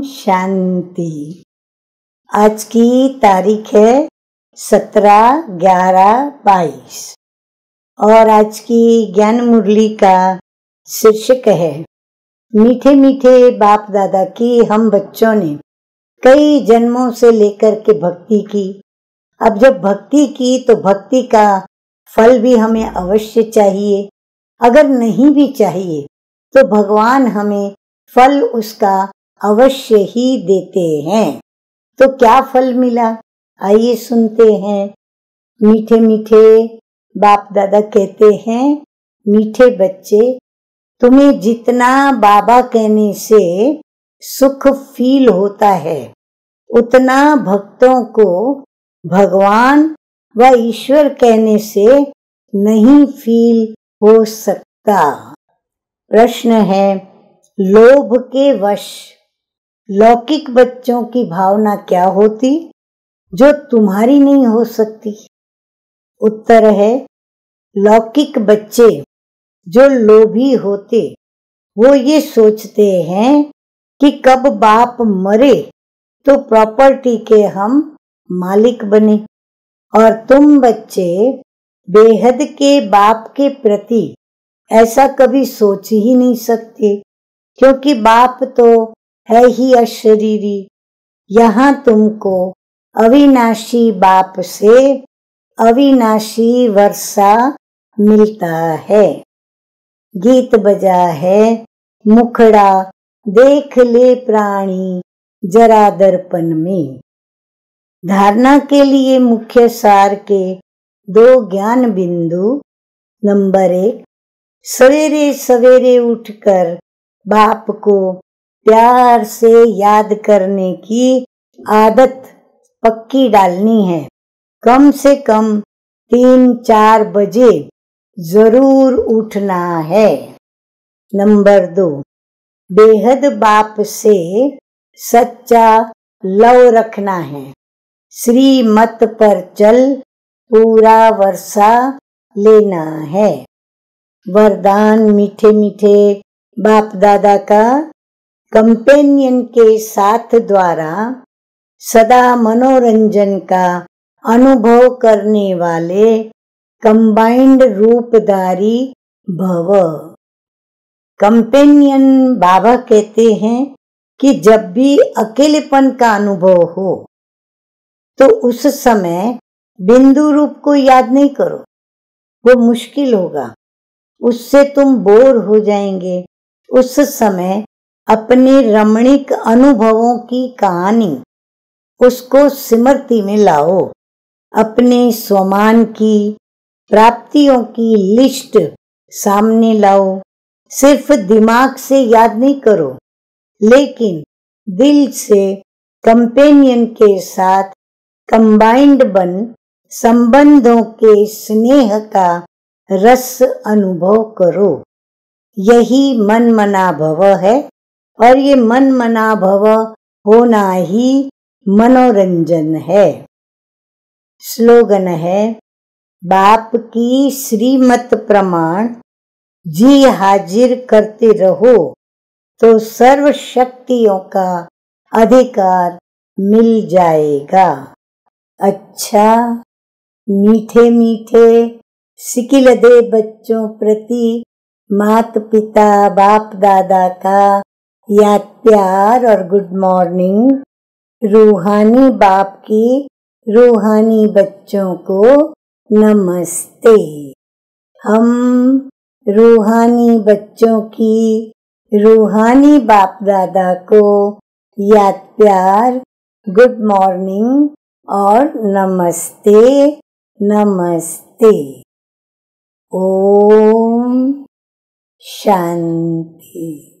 शांति। आज की तारीख है सत्रह ग्यारह बाईस। और आज की ज्ञान मुरली का शीर्षक है, मीठे मीठे बाप दादा की हम बच्चों ने कई जन्मों से लेकर के भक्ति की। अब जब भक्ति की तो भक्ति का फल भी हमें अवश्य चाहिए। अगर नहीं भी चाहिए तो भगवान हमें फल उसका अवश्य ही देते हैं। तो क्या फल मिला? आइए सुनते हैं। मीठे मीठे बाप दादा कहते हैं, मीठे बच्चे, तुम्हें जितना बाबा कहने से सुख फील होता है, उतना भक्तों को भगवान व ईश्वर कहने से नहीं फील हो सकता। प्रश्न है, लोभ के वश लौकिक बच्चों की भावना क्या होती? जो तुम्हारी नहीं हो सकती। उत्तर है, लौकिक बच्चे जो लोभी होते, वो ये सोचते हैं कि कब बाप मरे तो प्रॉपर्टी के हम मालिक बने और तुम बच्चे बेहद के बाप के प्रति ऐसा कभी सोच ही नहीं सकते, क्योंकि बाप तो है ही अशरीरी। यहाँ तुमको अविनाशी बाप से अविनाशी वर्षा मिलता है। गीत बजा है, मुखड़ा, देख ले प्राणी, जरा दर्पण में। धारणा के लिए मुख्य सार के दो ज्ञान बिंदु। नंबर एक सवेरे सवेरे उठकर बाप को प्यार से याद करने की आदत पक्की डालनी है। कम से कम तीन चार बजे ज़रूर उठना है। नंबर दो, बेहद बाप से सच्चा लव रखना है। श्रीमत पर चल पूरा वर्षा लेना है। वरदान मीठे मीठे बाप दादा का कंपेनियन के साथ द्वारा सदा मनोरंजन का अनुभव करने वाले कंबाइंड रूपधारी भव। कंपेनियन बाबा कहते हैं कि जब भी अकेलेपन का अनुभव हो तो उस समय बिंदु रूप को याद नहीं करो। वो मुश्किल होगा। उससे तुम बोर हो जाएँगे। उस समय अपने रमणीक अनुभवों की कहानी उसको स्मृति में लाओ। अपने स्वमान की, प्राप्तियों की लिस्ट सामने लाओ। सिर्फ़ दिमाग से याद नहीं करो, लेकिन दिल से कंपेनियन के साथ कंबाइंड बन संबंधों के स्नेह का रस अनुभव करो। यही मन मना भव है। और ये मन मना भव होना ही मनोरंजन है। स्लोगन है, बाप की श्रीमत प्रमाण, जी हाजिर करते रहो तो सर्व शक्तियों का अधिकार मिल जाएगा। अच्छा मीठे मीठे सिकिल दे बच्चों प्रति मात पिता, बाप दादा का याद प्यार और गुड मॉर्निंग। रूहानी बाप की रूहानी बच्चों को नमस्ते। हम रूहानी बच्चों की रूहानी बाप दादा को याद प्यार गुड मॉर्निंग और नमस्ते नमस्ते। ओम शांति।